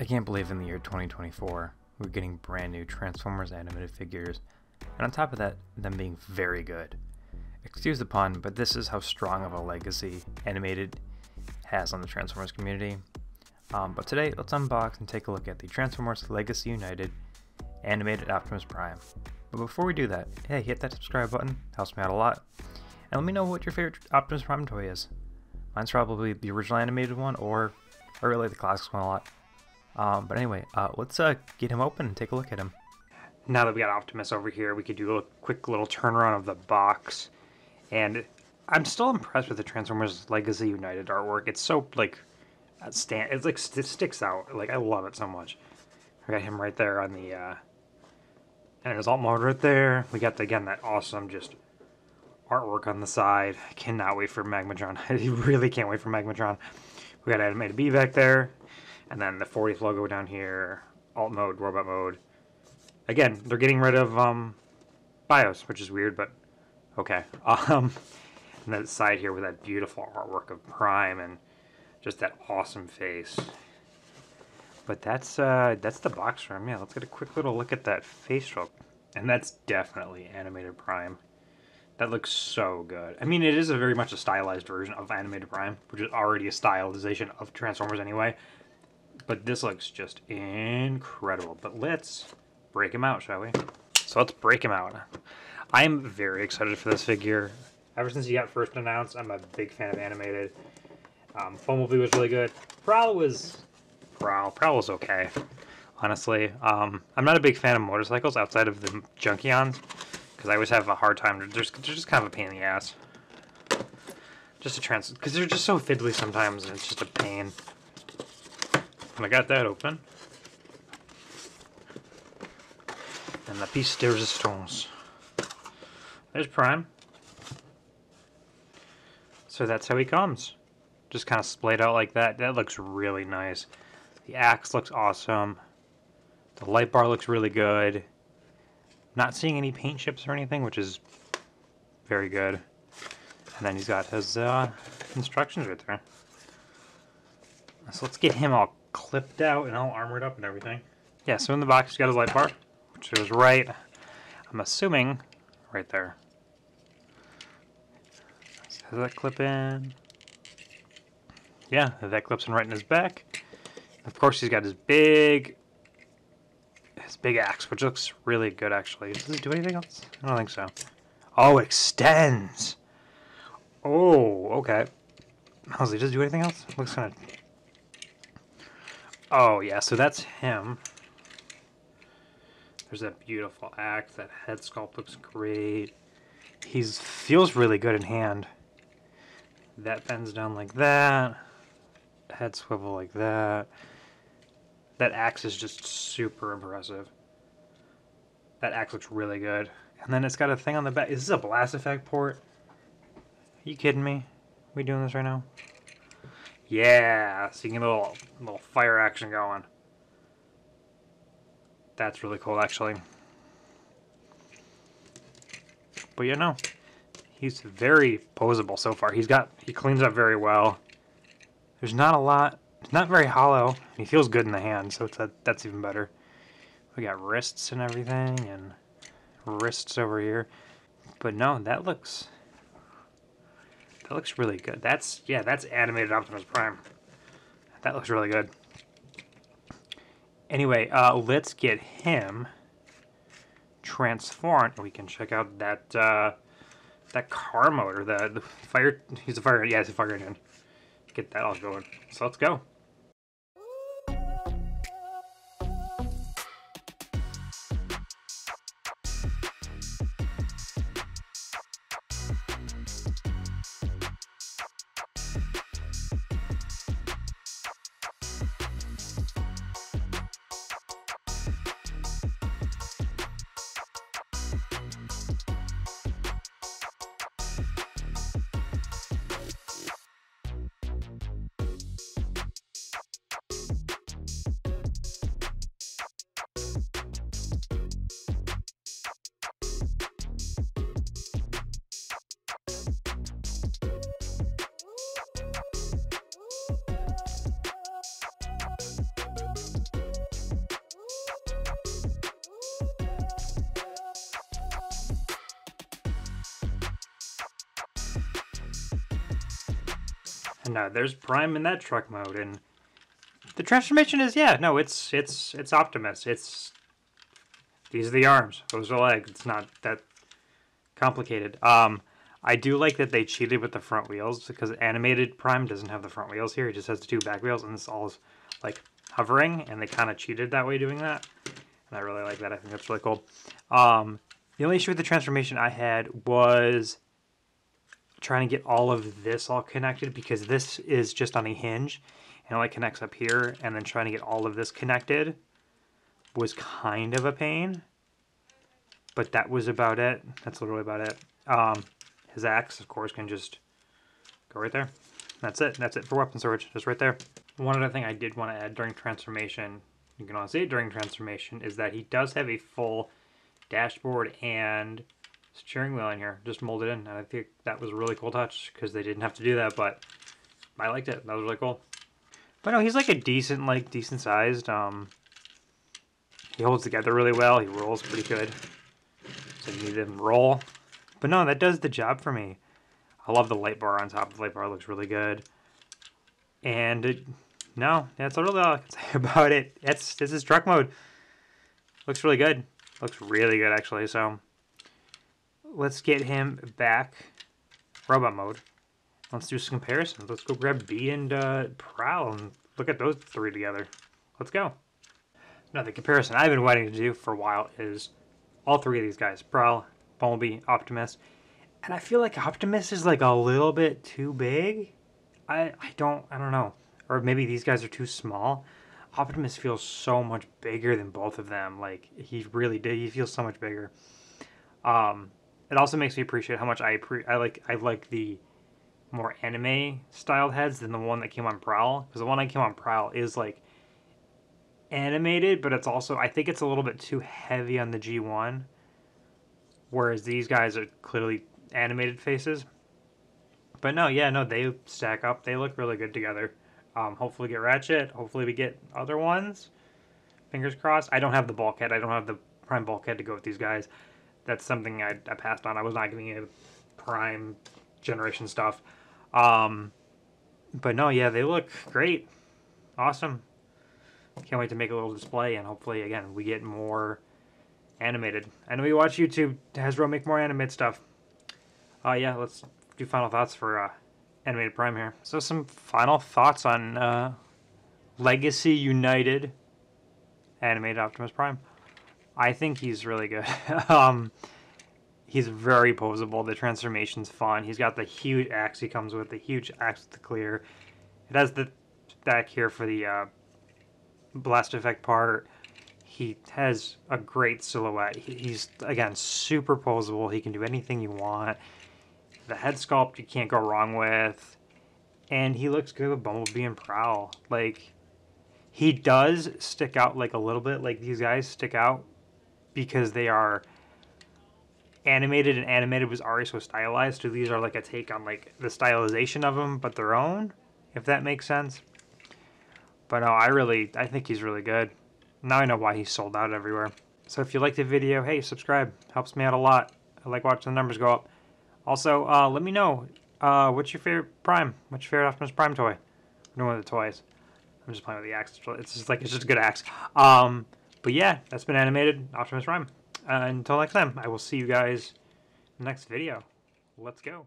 I can't believe in the year 2024 we're getting brand new Transformers animated figures, and on top of that, them being very good. Excuse the pun, but this is how strong of a legacy animated has on the Transformers community. Um, but today, let's unbox and take a look at the Transformers Legacy United animated Optimus Prime. But before we do that, hey, hit that subscribe button, helps me out a lot. And let me know what your favorite Optimus Prime toy is. Mine's probably the original animated one, or I really like the classics one a lot. Um, but anyway, uh, let's uh, get him open and take a look at him. Now that we got Optimus over here, we could do a quick little turnaround of the box. And I'm still impressed with the Transformers Legacy United artwork. It's so, like, stand. It's like, it sticks out. Like, I love it so much. We got him right there on the, uh, and his alt mode right there. We got, the, again, that awesome just artwork on the side. I cannot wait for Magmatron. I really can't wait for Magmatron. We got Animated B back there. And then the 40th logo down here, alt mode, robot mode. Again, they're getting rid of um, BIOS, which is weird, but okay. Um, and that side here with that beautiful artwork of Prime and just that awesome face. But that's uh, that's the box him. Yeah, let's get a quick little look at that face stroke. And that's definitely animated Prime. That looks so good. I mean, it is a very much a stylized version of animated Prime, which is already a stylization of Transformers anyway. But this looks just incredible. But let's break him out, shall we? So let's break him out. I'm very excited for this figure. Ever since he got first announced, I'm a big fan of animated. Um, Bumblebee was really good. Prowl was... Prowl. Prowl was okay, honestly. Um, I'm not a big fan of motorcycles outside of the Junkions, because I always have a hard time. They're just, they're just kind of a pain in the ass. Just a trans... Because they're just so fiddly sometimes, and it's just a pain. And I got that open. And the piece de resistance. There's Prime. So that's how he comes. Just kind of splayed out like that. That looks really nice. The axe looks awesome. The light bar looks really good. Not seeing any paint chips or anything, which is very good. And then he's got his uh, instructions right there. So let's get him all clipped out and all armored up and everything. Yeah, so in the box he's got his light bar, which is right, I'm assuming, right there. Has that clip in? Yeah, that clips in right in his back. Of course, he's got his big, his big axe, which looks really good actually. Does it do anything else? I don't think so. Oh, it extends. Oh, okay. Does he do anything else? Looks kind of Oh, yeah, so that's him. There's that beautiful axe. That head sculpt looks great. He feels really good in hand. That bends down like that. Head swivel like that. That axe is just super impressive. That axe looks really good. And then it's got a thing on the back. Is this a blast effect port? Are you kidding me? Are we doing this right now? Yeah, so you can get a little, little fire action going. That's really cool, actually. But you know, he's very posable so far. He's got, he cleans up very well. There's not a lot, it's not very hollow. He feels good in the hand, so a, that's even better. We got wrists and everything, and wrists over here. But no, that looks, that looks really good. That's, yeah, that's animated Optimus Prime. That looks really good. Anyway, uh, let's get him transformed. We can check out that, uh, that car motor, the, the fire, he's a fire, yeah, he's a fire engine. Get that all going. So let's go. And uh, there's Prime in that truck mode, and the transformation is yeah, no, it's it's it's Optimus. It's these are the arms, those are legs. It's not that complicated. Um, I do like that they cheated with the front wheels because animated Prime doesn't have the front wheels here. It just has the two back wheels, and this all is like hovering, and they kind of cheated that way doing that. And I really like that. I think that's really cool. Um, the only issue with the transformation I had was trying to get all of this all connected because this is just on a hinge and it only connects up here and then trying to get all of this connected was kind of a pain but that was about it. That's literally about it. Um, his axe of course can just go right there. That's it. That's it for weapon storage just right there. One other thing I did want to add during transformation you can only see it during transformation is that he does have a full dashboard and steering wheel in here, just molded in. And I think that was a really cool touch because they didn't have to do that, but I liked it. That was really cool. But no, he's like a decent, like decent sized. Um, he holds together really well. He rolls pretty good. So you need him roll. But no, that does the job for me. I love the light bar on top. The light bar looks really good. And it, no, that's really all I can say about it. It's this is truck mode. Looks really good. Looks really good actually. So let's get him back robot mode. Let's do some comparisons. Let's go grab B and uh, Prowl and look at those three together. Let's go. Now, the comparison I've been waiting to do for a while is all three of these guys. Prowl, Bumblebee, Optimus. And I feel like Optimus is like a little bit too big. I, I don't I don't know. Or maybe these guys are too small. Optimus feels so much bigger than both of them. Like he really did. He feels so much bigger. Um, it also makes me appreciate how much I pre- I like I like the more anime styled heads than the one that came on Prowl because the one that came on Prowl is like animated, but it's also I think it's a little bit too heavy on the G1, whereas these guys are clearly animated faces. But no, yeah, no, they stack up. They look really good together. Um, hopefully, get Ratchet. Hopefully, we get other ones. Fingers crossed. I don't have the bulkhead. I don't have the prime bulkhead to go with these guys that's something I, I passed on. I was not getting a prime generation stuff. Um, but no, yeah, they look great. Awesome. Can't wait to make a little display and hopefully, again, we get more animated. I know we watch YouTube. Hasbro make more animated stuff. Uh, yeah, let's do final thoughts for uh, Animated Prime here. So some final thoughts on uh, Legacy United Animated Optimus Prime. I think he's really good. um, he's very posable. The transformation's fun. He's got the huge axe he comes with, the huge axe to clear. It has the back here for the uh, blast effect part. He has a great silhouette. He's, again, super posable. He can do anything you want. The head sculpt you can't go wrong with. And he looks good with Bumblebee and Prowl. Like, he does stick out like a little bit. Like, these guys stick out because they are animated and animated was already so stylized. So these are like a take on like the stylization of them, but their own, if that makes sense. But no, I really, I think he's really good. Now I know why he's sold out everywhere. So if you like the video, hey, subscribe. Helps me out a lot. I like watching the numbers go up. Also, uh, let me know, uh, what's your favorite Prime? What's your favorite Optimus Prime toy? I'm one of the toys. I'm just playing with the axe. It's just like, it's just a good axe. Um, but yeah, that's been animated Optimus Prime. Uh, until next time, I will see you guys next video. Let's go.